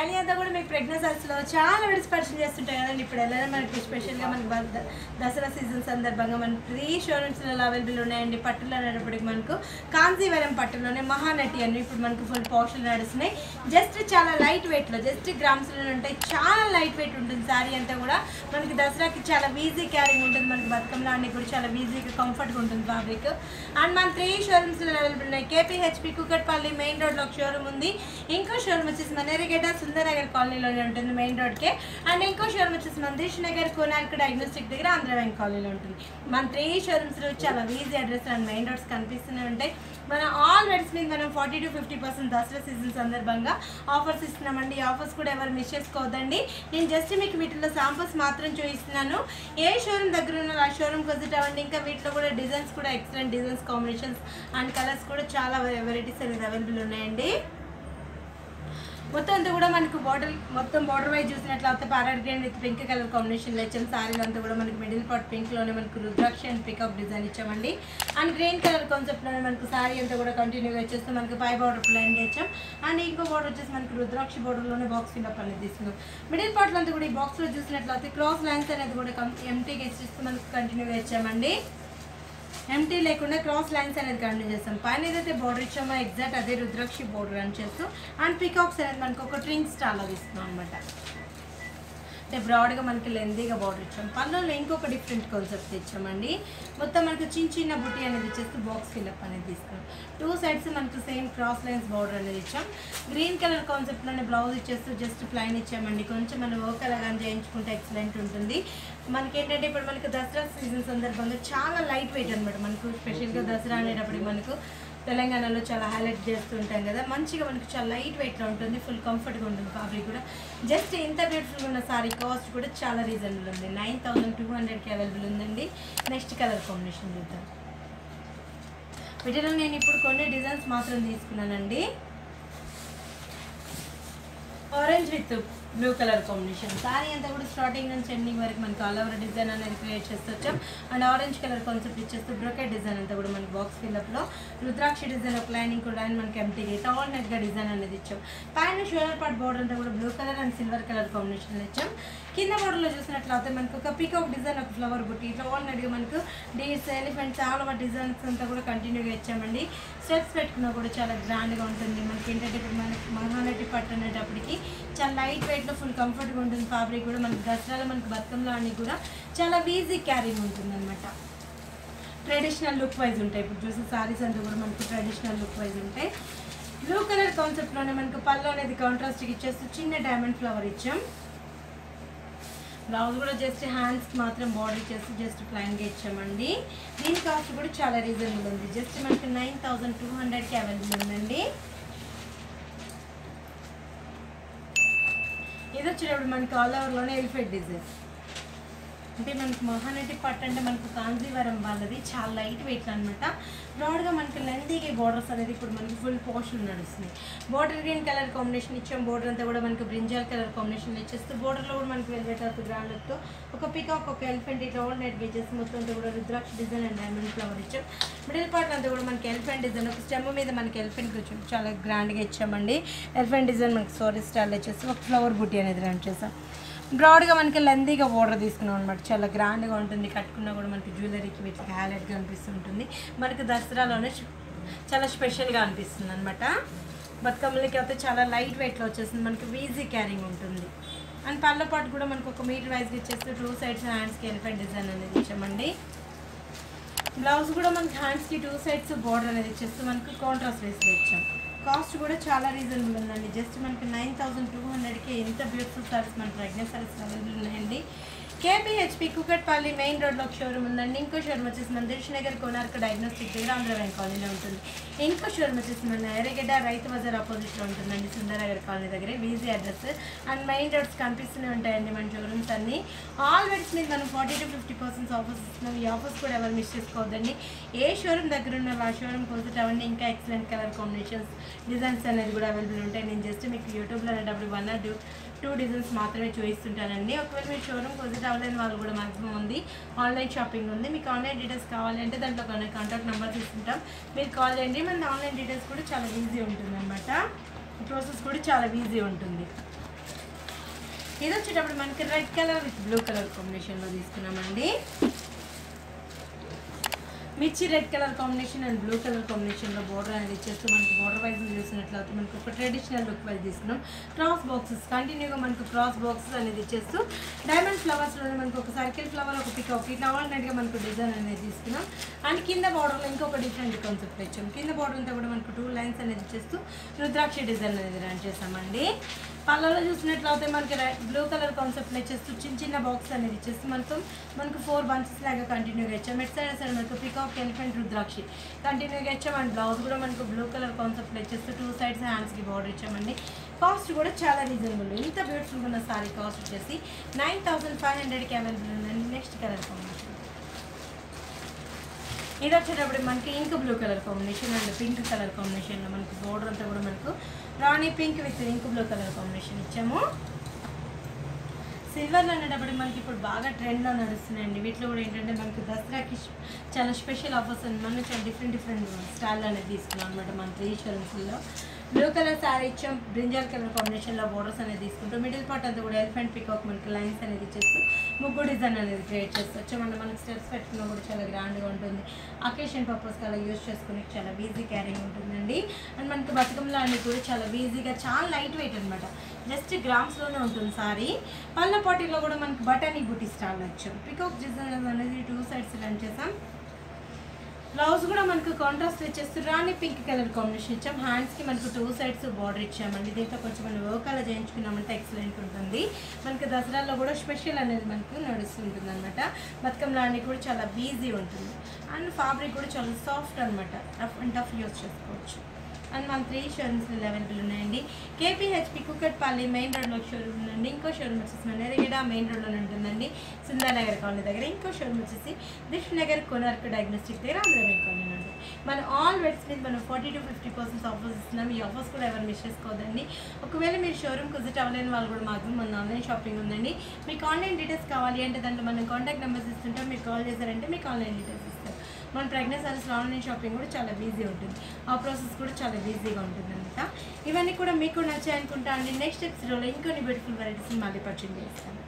Daily అంతా కూడా మీకు ప్రెగ్నెన్సీలో చాలా విడిచి పరిచయం చేస్తుంటాయి కదండి. ఇప్పుడు ఎలా మనకి స్పెషల్గా మనకి దసరా సీజన్ సందర్భంగా మనకి త్రీ షోరూమ్స్లో అవైలబుల్ ఉన్నాయండి. పట్టులో అనేటప్పటికి మనకు కాంజీవరం పట్టులోనే మహానటి అని ఇప్పుడు మనకు ఫుల్ పోషన్లు నడుస్తున్నాయి. జస్ట్ చాలా లైట్ వెయిట్లో జస్ట్ గ్రామ్స్లో ఉంటాయి. చాలా లైట్ వెయిట్ ఉంటుంది శారీ అంతా కూడా. మనకి దసరాకి చాలా ఈజీ క్యారింగ్ ఉంటుంది. మనకి బతుకంలో అన్ని కూడా చాలా ఈజీగా కంఫర్ట్గా ఉంటుంది ఫ్యాబ్రిక్ అండ్ మన త్రీ షోరూమ్స్లో అవైలబుల్ ఉన్నాయి. కేపీహెచ్పి కుకట్పల్లి మెయిన్ రోడ్లో ఒక షోరూమ్ ఉంది. ఇంకో షోరూమ్ వచ్చేసి మనరేగడ్డ సుందరనగర్ కాలనీలోనే ఉంటుంది మెయిన్ రోడ్కే. అండ్ ఇంకో షోరూమ్ వచ్చేసి మందిష్ నగర్ కోనార్క్ డయాగ్నోస్టిక్ దగ్గర ఆంధ్ర బ్యాంక్ కాలనీలో ఉంటుంది. మన త్రీ షోరూమ్స్లో చాలా easy address and main roads కనిపిస్తూనే ఉంటాయి. మన ఆల్ రెడ్స్ మీద మనం forty to fifty percent Dasara season సందర్భంగా ఆఫర్స్ ఇస్తున్నామండి. ఈ ఆఫర్స్ కూడా ఎవరు మిస్ చేసుకోవద్దండి. నేను జస్ట్ మీకు వీటిలో శాంపుల్స్ మాత్రం చూపిస్తున్నాను. ఏ షోరూమ్ దగ్గర ఉన్నారో ఆ షోరూమ్కి విజిట్ అవ్వండి. ఇంకా వీటిలో కూడా డిజైన్స్ కూడా excellent designs combinations and colours కూడా చాలా వెరైటీస్ అనేది అవైలబుల్ ఉన్నాయండి. మొత్తం అంతా కూడా మనకు బార్డర్ మొత్తం బార్డర్ వైజ్ చూసినట్లయితే parrot green with pink colour combination ఇచ్చాం. సారీలు అంతా కూడా మనకి మిడిల్ పార్ట్ పింక్లోనే మనకు రుద్రాక్ష అండ్ పికప్ డిజైన్ ఇచ్చామండి. అండ్ గ్రీన్ కలర్ కాన్సెప్ట్లోనే మనకు సారీ అంతా కూడా కంటిన్యూగా వచ్చేస్తే మనకి పై బార్డర్ ప్లైన్ ఇచ్చాం. అండ్ ఇంకో బార్డర్ వచ్చేసి మనకి రుద్రాక్ష బార్డర్లోనే బాక్స్ ఫిల్అప్ అనేది తీసుకున్నాం. మిడిల్ పార్ట్లో అంతా కూడా ఈ బాక్స్లో చూసినట్లయితే క్రాస్ లైన్స్ అనేది కూడా ఎంటీగా ఇచ్చేస్తే మనకు కంటిన్యూగా ఇచ్చామండి. ఎంటీ లేకుండా క్రాస్ లైన్స్ అనేది కంటిన్యూ చేస్తాం. పైన ఏదైతే బోర్డర్ ఇచ్చామో ఎగ్జాక్ట్ అదే రుద్రాక్షి బోర్డర్ అని చేస్తూ అండ్ పికాక్స్ అనేది మనకు ఒక ట్రింగ్ స్టాల్ అది ఇస్తున్నాం అనమాట అంటే బ్రాడ్గా మనకి లెందీగా బార్డర్ ఇచ్చాం. పళ్ళలో ఇంకొక డిఫరెంట్ కాన్సెప్ట్ ఇచ్చామండి మొత్తం మనకు చిన్న చిన్న బుట్టి అనేది ఇచ్చేస్తూ బాక్స్ ఫిల్అప్ అనేది తీసుకున్నాం. టూ సైడ్స్ మనకు సేమ్ క్రాస్ లైన్స్ బార్డర్ అనేది ఇచ్చాం. గ్రీన్ కలర్ కాన్సెప్ట్లోనే బ్లౌజ్ ఇచ్చేస్తూ జస్ట్ ప్లైన్ ఇచ్చామండి. కొంచెం మనం వర్క్ అలాగా చేయించుకుంటే ఎక్సలెంట్ ఉంటుంది. మనకి ఏంటంటే ఇప్పుడు మనకి దసరా సందర్భంగా చాలా లైట్ వెయిట్ అనమాట మనకు స్పెషల్గా దసరా అనేటప్పుడు మనకు. తెలంగాణలో చాలా హైలైట్ చేస్తుంటాం కదా. మంచిగా మనకు చాలా లైట్ వెయిట్లో ఉంటుంది ఫుల్ కంఫర్ట్గా ఉంటుంది ఫ్యాబ్రిక్ కూడా. జస్ట్ ఇంత బ్యూటిఫుల్గా ఉన్న సారీ కాస్ట్ కూడా చాలా రీజనబుల్ ఉంది. నైన్ థౌసండ్ టూ హండ్రెడ్కి అవైలబుల్ ఉందండి. నెక్స్ట్ కలర్ కాంబినేషన్ చూద్దాం. వీటిలో నేను ఇప్పుడు కొన్ని డిజైన్స్ మాత్రం తీసుకున్నానండి. Orange with blue colour combination sari అంతా కూడా స్టార్టింగ్ నుంచి ఎండింగ్ వరకు మనకి ఆల్ ఓవర్ డిజైన్ అనేది క్రియేట్ చేస్తూ వచ్చాం. అండ్ ఆరెంజ్ కలర్ కాన్సెప్ట్ ఇచ్చేస్తూ బ్రొకెట్ డిజైన్ అంతా కూడా మనకి బాక్స్ ఫిల్అప్లో రుద్రాక్ష డిజైన్ ఒక లైనింగ్ కూడా అండ్ మనకి ఎంటీగా టవల్ నెట్గా డిజైన్ అనేది ఇచ్చాం. పైన షోలర్ పార్ట్ బోర్డర్ అంతా కూడా blue colour and silver colour combination ఇచ్చాం. కింద బోర్డర్లో చూసినట్లయితే మనకు ఒక పీకాక్ డిజైన్ ఒక ఫ్లవర్ బుట్టి ఇట్లా ఆల్రెడీగా మనకు డీస్ ఎలిఫెంట్స్ చాలా ఓవర్ డిజైన్స్ అంతా కూడా కంటిన్యూగా ఇచ్చామండి. స్టెప్స్ పెట్టుకున్నా కూడా చాలా గ్రాండ్గా ఉంటుంది. మనకి ఏంటంటే ఇప్పుడు మనకి మహానటి పట్టు అనేటప్పటికి చాలా లైట్ వెయిట్లో ఫుల్ కంఫర్ట్గా ఉంటుంది ఫ్యాబ్రిక్ కూడా. మనకి దసరాలో మనకి బతుకంలో అన్నీ కూడా చాలా ఈజీ క్యారింగ్ ఉంటుంది అనమాట ట్రెడిషనల్ లుక్ వైజ్ ఉంటాయి. ఇప్పుడు చూసే సారీస్ అంతా కూడా మనకు ట్రెడిషనల్ లుక్ వైజ్ ఉంటాయి. బ్లూ కలర్ కాన్సెప్ట్లోనే మనకు పళ్ళు అనేది కాంట్రాస్ట్కి ఇచ్చేస్తూ చిన్న డైమండ్ ఫ్లవర్ ఇచ్చాం. బ్లౌజ్ కూడా జస్ట్ హ్యాండ్స్కి మాత్రం బాడీ చేసి జస్ట్ ప్లాన్గా ఇచ్చామండి. దీని కాస్ట్ కూడా చాలా రీజనబుల్ ఉంది. జస్ట్ మనకి నైన్ థౌజండ్ టూ హండ్రెడ్కి అవైలబుల్ ఉందండి. ఇది వచ్చేటప్పుడు మనకి ఆల్ ఓవర్లోనే ఎలిఫెంట్ డిజైన్. అంటే మనకి మహానటి పట్టు అంటే మనకు కాంజీవరం వాళ్ళది. చాలా లైట్ వెయిట్ అనమాట బ్రాడ్గా మనకి లెందీగా బోర్డర్స్ అనేది ఇప్పుడు మనకి ఫుల్ పోర్షన్ నడుస్తుంది బోర్డర్ గ్రీన్ కలర్ కాంబినేషన్ ఇచ్చాం. బార్డర్ అంతా కూడా మనకి బ్రింజాల్ కలర్ కాంబినేషన్ ఇచ్చేస్తూ బార్డర్లో కూడా మనకి వెల్వెట్ అవుతుంది గ్రాండ్ లుక్తో ఒక పికాక్ ఒక ఎలిఫెంట్ ఇట్లా ఆల్ నెట్ వేసేసి మొత్తం అంతా కూడా rudraksha design and diamond flower ఇచ్చాం. మిడిల్ పార్ట్ అంతా కూడా మనకి ఎలిఫెంట్ డిజైన్ ఒక స్టెమ్ మీద మనకి ఎలిఫెంట్ కూర్చొని చాలా గ్రాండ్గా ఇచ్చామండి. ఎలిఫెంట్ డిజైన్ మనకి సారీ స్టైల్ వచ్చేసి ఒక ఫ్లవర్ బుట్టి అనేది రన్ చేసాం. బ్రాడ్గా మనకి లెందీగా బోర్డర్ తీసుకున్నాం అనమాట చాలా గ్రాండ్గా ఉంటుంది. కట్టుకున్నా కూడా మనకి జ్యువెలరీకి వీటికి హ్యాలెట్గా అనిపిస్తుంటుంది. మనకి దసరాలోనే చాలా స్పెషల్గా అనిపిస్తుంది అనమాట బతుకమ్మలకి అయితే చాలా లైట్ వెయిట్లో వచ్చేస్తుంది మనకి ఈజీ క్యారింగ్ ఉంటుంది. అండ్ పళ్ళ పాటు కూడా మనకు ఒక మీటర్ వైజ్గా ఇచ్చేస్తే టూ సైడ్స్ హ్యాండ్స్కి ఎలిఫెంట్ డిజైన్ అనేది ఇచ్చామండి. బ్లౌజ్ కూడా మనకి హ్యాండ్స్కి టూ సైడ్స్ బార్డర్ అనేది ఇచ్చేస్తే మనకు కాంట్రాస్ట్ వేసి ఇచ్చాం. కాస్ట్ కూడా చాలా రీజనబుల్ ఉందండి. జస్ట్ మనకి నైన్ థౌసండ్ టూ హండ్రెడ్కి ఎంత బ్యూటిఫుల్ సారీస్ మన ప్రెగ్నెంట్ సారీస్ అవైలబుల్ ఉన్నాయండి. కేపీహెచ్పి కుకట్పల్లి మెయిన్ రోడ్లో ఒక షోరూమ్ ఉందండి. ఇంకో షోరూమ్ వచ్చేసి మన దిల్షనగర్ కోనార్క డయాగ్నోస్టిక్ దగ్గర ఆంధ్ర కాలనీలో ఉంటుంది. ఇంకో షోరూమ్ వచ్చేసి మన ఎర్రగడ్డ రైతు బజార్ ఆపోజిట్లో ఉంటుందండి. సుందరనగర్ కాలనీ దగ్గర BG address and main roads కనిపిస్తూనే ఉంటాయండి మన షోరూమ్స్ అన్ని. ఆల్ వెడ్స్ మీద మనం forty to fifty percent offers ఇస్తున్నాం. ఈ ఆఫర్స్ కూడా ఎవరు మిస్ చేసుకోవద్దండి. ఏ షోరూమ్ దగ్గర ఉన్న ఆ షోరూమ్ కోసం అవన్నీ ఇంకా ఎక్సలెంట్ కలర్ కాంబినేషన్స్ డిజైన్స్ అనేది కూడా అవైలబుల్ ఉంటాయి. నేను జస్ట్ మీకు యూట్యూబ్లో అనేటప్పుడు one or two two designs మాత్రమే చూపిస్తుంటానండి. ఒకవేళ మీరు షోరూమ్ విజిట్ అవ్వలేని వాళ్ళు కూడా మాక్సిమం ఉంది. ఆన్లైన్ షాపింగ్ ఉంది. మీకు ఆన్లైన్ డీటెయిల్స్ కావాలంటే దాంట్లో కొన్ని కాంటాక్ట్ నెంబర్స్ ఇస్తుంటాం. మీరు కాల్ చేయండి. మన ఆన్లైన్ డీటెయిల్స్ కూడా చాలా ఈజీ ఉంటుంది అనమాట ప్రాసెస్ కూడా చాలా ఈజీ ఉంటుంది. ఇది వచ్చేటప్పుడు మనకి red colour with blue colour కాంబినేషన్లో తీసుకున్నామండి. మిర్చి red colour combination and blue colour కాంబినేషన్లో బోర్డర్ అనేది ఇచ్చేస్తూ మనకి బోర్డర్ వైజ్ చూసినట్లయితే మనకు ఒక ట్రెడిషనల్ లుక్ వైజ్ తీసుకున్నాం. క్రాస్ బాక్సెస్ కంటిన్యూగా మనకు క్రాస్ బాక్సెస్ అనేది ఇచ్చేస్తూ డైమండ్ ఫ్లవర్స్లోనే మనకు ఒక సర్కిల్ ఫ్లవర్ ఒక పికాక్ ఇట్లా ఆల్రెడీగా మనకు డిజైన్ అనేది తీసుకున్నాం. అండ్ కింద బార్డర్లో ఇంకొక డిఫరెంట్ కాన్సెప్ట్ ఇచ్చాం కింద బార్డర్ అంతా కూడా మనకు టూ లైన్స్ అనేది ఇచ్చేస్తూ రుద్రాక్ష డిజైన్ అనేది రన్ చేసామండి పళ్ళలో చూసినట్లయితే మనకి బ్లూ కలర్ కాన్సెప్ట్ ఇచ్చేస్తూ చిన్న చిన్న బాక్స్ అనేది ఇచ్చేసి మనకు మనకు ఫోర్ బంచెస్ లాగా కంటిన్యూగా ఇచ్చాం. ఎట్ సైడ్ సైడ్ మనకు పికాక్ ఎలిఫెంట్ రుద్రాక్షి కంటిన్యూగా ఇచ్చాం. అండ్ బ్లౌజ్ కూడా మనకు బ్లూ కలర్ కాన్సెప్ట్ ఇచ్చేస్తూ టూ సైడ్స్ హ్యాండ్స్కి బార్డర్ ఇచ్చామండి. కాస్ట్ కూడా చాలా రీజనబుల్ ఇంత బ్యూటిఫుల్ ఉన్న సారీ కాస్ట్ వచ్చేసి నైన్ థౌసండ్ ఫైవ్ హండ్రెడ్కి అవైలబుల్ ఉందండి. నెక్స్ట్ కలర్ కాంబినేషన్ ఇది వచ్చేటప్పుడు మనకి ink blue colour combination and pink colour combination మనకి బోర్డర్ అంతా కూడా మనకు rani pink with ink blue colour combination ఇచ్చాము. సిల్వర్లో అనేటప్పుడు మనకి ఇప్పుడు బాగా ట్రెండ్లో నడుస్తున్నాయండి. వీటిలో కూడా ఏంటంటే మనకి దసరాకి చాలా స్పెషల్ ఆఫర్స్ అని మనం చాలా డిఫరెంట్ డిఫరెంట్ స్టైల్ అనేది తీసుకున్నాం అనమాట మన త్రీ షోరూమ్స్లో బ్లూ కలర్ శారీ ఇచ్చాం. బ్రింజాల్ కలర్ కాంబినేషన్లో బోర్డర్స్ అనేది తీసుకుంటాం. మిడిల్ పార్ట్ అంతా కూడా ఎలిఫెంట్ పికాక్ మనకి లైన్స్ అనేది ఇచ్చేస్తూ ముగ్గు డిజైన్ అనేది క్రియేట్ చేస్తాం మనకి స్టెప్స్ పెట్టుకున్నా కూడా చాలా గ్రాండ్గా ఉంటుంది. అకేషన్ పర్పస్కి అలా యూస్ చేసుకునే చాలా ఈజీ క్యారింగ్ ఉంటుందండి. అండ్ మనకి బతుకమ్మలో అనేది కూడా చాలా ఈజీగా చాలా లైట్ వెయిట్ అనమాట జస్ట్ గ్రామ్స్లోనే ఉంటుంది సారీ. పళ్ళ పాటీలో కూడా మనకి బటానీ బుటీ స్టాల్ వచ్చాం. పికాక్ డిజైన్ అనేది టూ సైడ్స్ రన్ చేసాం బ్లౌజ్ కూడా మనకు కాంట్రాస్ట్ వచ్చేసి రాణి పింక్ కలర్ కాంబినేషన్ ఇచ్చాం. హ్యాండ్స్కి మనకు టూ సైడ్స్ బార్డర్ ఇచ్చామండి. దీంతో కొంచెం మనం వర్క్ అలా చేయించుకున్నామంటే ఎక్సలెంట్ ఉంటుంది. మనకి దసరాలో కూడా స్పెషల్ అనేది మనకు నడుస్తుంటుంది అనమాట బతుకమ్మ లాంటి కూడా చాలా బీజీ ఉంటుంది. అండ్ ఫ్యాబ్రిక్ కూడా చాలా సాఫ్ట్ అనమాట రఫ్ అండ్ టఫ్ యూస్ చేసుకోవచ్చు. అండ్ మన త్రీ షోరూమ్స్ అవైలబుల్ ఉన్నాయండి. కేపీహెచ్పి కుక్కట్పల్లి మెయిన్ రోడ్లో షోరూమ్ ఉందండి. ఇంకో షోరూమ్ వచ్చేసి మన ఎరగడ మెయిన్ రోడ్లో ఉంటుందండి. సుందరనగర్ కాలనీ దగ్గర ఇంకో షోరూమ్ వచ్చేసి దిష్ నగర్ కొనార్క్ డయాగ్నోస్టిక్ దగ్గర ఆంధ్రమేన్ కాలనీ ఉంది మన ఆల్ వెట్స్ మీద మనం forty to fifty percent offers ఇస్తున్నాం ఈ ఆఫర్స్ కూడా ఎవరు మిస్ చేసుకోవద్దండి. ఒకవేళ మీరు షోరూమ్కి విజిట్ అవ్వలేని వాళ్ళు కూడా మాకు మన ఆన్లైన్ షాపింగ్ ఉందండి. మీకు ఆన్లైన్ డీటెయిల్స్ కావాలి అంటే దాంట్లో మనం కాంటాక్ట్ నెంబర్స్ ఇస్తుంటాం మీరు కాల్ చేశారంటే మీకు ఆన్లైన్ డీటెయిల్స్ ఇస్తాం. మన ప్రెగ్నెన్సీ సర్వీస్లో ఆన్లైన్ షాపింగ్ కూడా చాలా ఈజీ ఉంటుంది. ఆ ప్రాసెస్ కూడా చాలా ఈజీగా ఉంటుంది అనమాట ఇవన్నీ కూడా మీకు నచ్చాయి అనుకుంటా అండి. నెక్స్ట్ ఎపిసోడ్లో ఇంకొన్ని బ్యూటిఫుల్ వెరైటీస్ మళ్ళీ పరిచయం చేస్తాను.